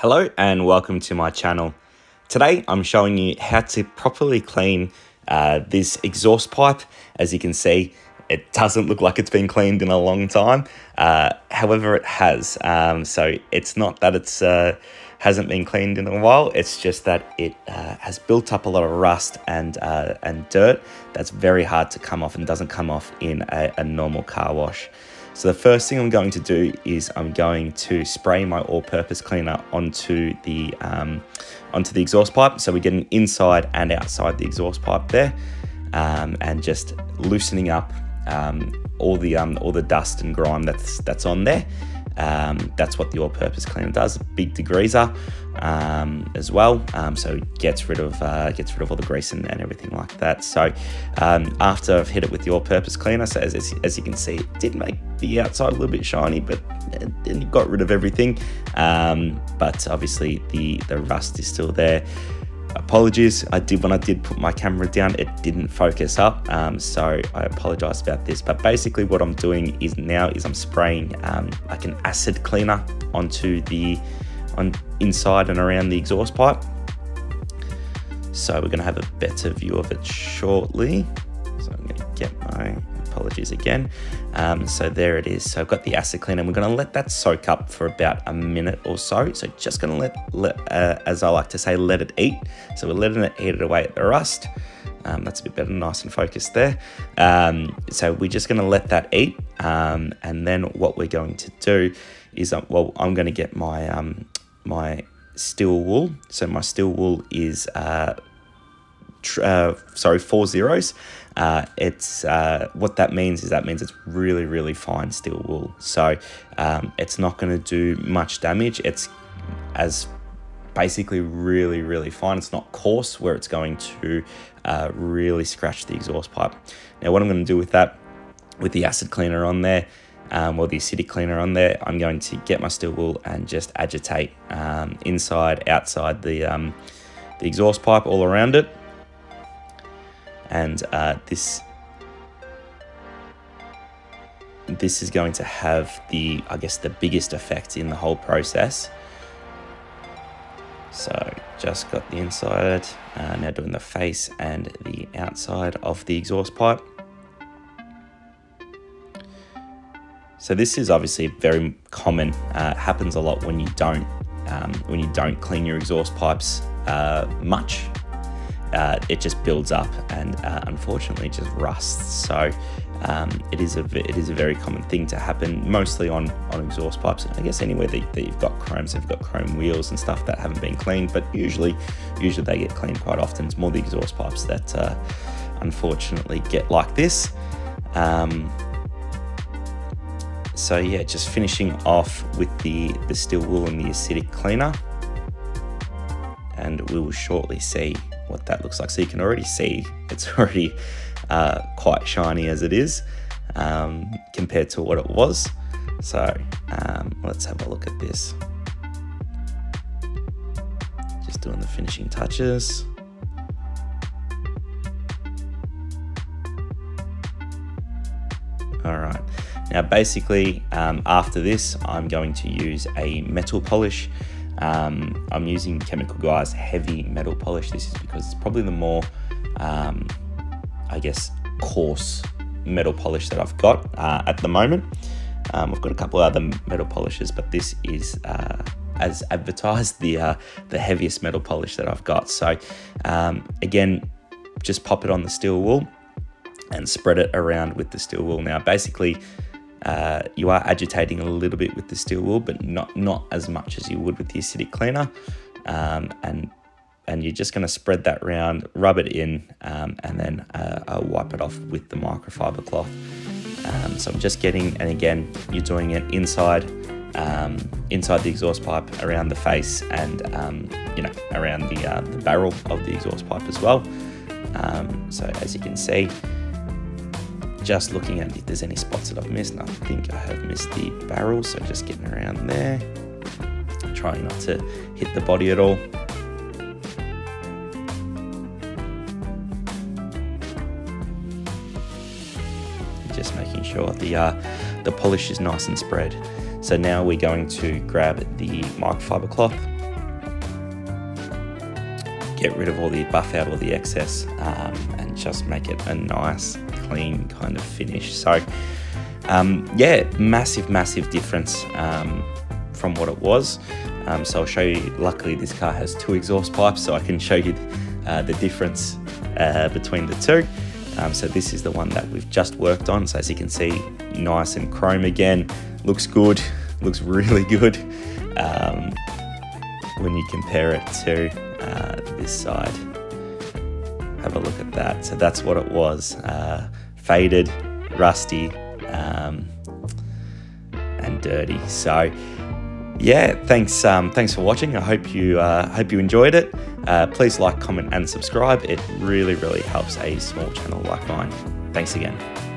Hello and welcome to my channel. Today I'm showing you how to properly clean uh, this exhaust pipe. As you can see, it doesn't look like it's been cleaned in a long time. Uh, however, it has. Um, so it's not that it's uh, hasn't been cleaned in a while. It's just that it uh, has built up a lot of rust and uh, and dirt. That's very hard to come off and doesn't come off in a, a normal car wash. So the first thing I'm going to do is I'm going to spray my all-purpose cleaner onto the um, onto the exhaust pipe. So we're getting inside and outside the exhaust pipe there, um, and just loosening up um, all the um, all the dust and grime that's that's on there. Um, that's what the all-purpose cleaner does. Big degreaser um, as well, um, so gets rid of uh, gets rid of all the grease and, and everything like that. So um, after I've hit it with the all-purpose cleaner, so as, as you can see, it did make the outside a little bit shiny, but it got rid of everything. Um, but obviously the the rust is still there apologies i did when i did put my camera down it didn't focus up um, so i apologize about this. But basically what i'm doing is now is i'm spraying um, like an acid cleaner onto the on inside and around the exhaust pipe. So we're going to have a better view of it shortly. So i'm to get my apologies again. Um, so there it is. So I've got the acid cleaner. And we're going to let that soak up for about a minute or so. So just going to let, let uh, as I like to say, let it eat. So we're letting it eat it away at the rust. Um, that's a bit better, nice and focused there. Um, so we're just going to let that eat. Um, and then what we're going to do is, uh, well, I'm going to get my, um, my steel wool. So my steel wool is, uh, uh, sorry, four zeros. Uh, it's uh, what that means is that means it's really really fine steel wool. So um, it's not going to do much damage. It's as basically really really fine. It's not coarse where it's going to uh, really scratch the exhaust pipe. Now what I'm going to do with that with the acid cleaner on there um, or the acidic cleaner on there I'm going to get my steel wool and just agitate um, inside outside the um, the exhaust pipe all around it and uh, this this is going to have the I guess the biggest effect in the whole process. So just got the inside, uh, now doing the face and the outside of the exhaust pipe. So this is obviously very common, uh, happens a lot when you don't um, when you don't clean your exhaust pipes uh, much uh, it just builds up and uh, unfortunately just rusts. So um, it is a it is a very common thing to happen, mostly on on exhaust pipes. I guess anywhere that, that you've got chrome, so you've got chrome wheels and stuff that haven't been cleaned, but usually usually they get cleaned quite often. It's more the exhaust pipes that uh, unfortunately get like this. Um, so yeah, just finishing off with the the steel wool and the acidic cleaner, and we will shortly see what that looks like. So you can already see it's already uh, quite shiny as it is um, compared to what it was. So um, let's have a look at this. Just doing the finishing touches. All right. Now, basically, um, after this, I'm going to use a metal polish um, I'm using Chemical Guys heavy metal polish. This is because it's probably the more, um, I guess, coarse metal polish that I've got uh, at the moment. Um, I've got a couple other metal polishes, but this is uh, as advertised the uh, the heaviest metal polish that I've got. So um, again, just pop it on the steel wool and spread it around with the steel wool. Now, basically, uh, you are agitating a little bit with the steel wool, but not not as much as you would with the acidic cleaner. Um, and and you're just going to spread that round, rub it in, um, and then uh, uh, wipe it off with the microfiber cloth. Um, so I'm just getting, and again, you're doing it inside, um, inside the exhaust pipe, around the face, and um, you know around the uh, the barrel of the exhaust pipe as well. Um, so as you can see, just looking at if there's any spots that I've missed, and I think I have missed the barrel, so just getting around there, trying not to hit the body at all. Just making sure the uh, the polish is nice and spread. So now we're going to grab the microfiber cloth get rid of all the buff out all the excess um, and just make it a nice clean kind of finish. So um, yeah massive massive difference um, from what it was. Um, so I'll show you luckily this car has two exhaust pipes so I can show you uh, the difference uh, between the two. Um, so this is the one that we've just worked on. So as you can see nice and chrome again. Looks good looks really good. Um, when you compare it to uh, this side. Have a look at that. So that's what it was uh, faded, rusty, um, and dirty. So yeah, thanks um, thanks for watching. I hope you uh, hope you enjoyed it. Uh, please like, comment, and subscribe. It really really helps a small channel like mine. Thanks again.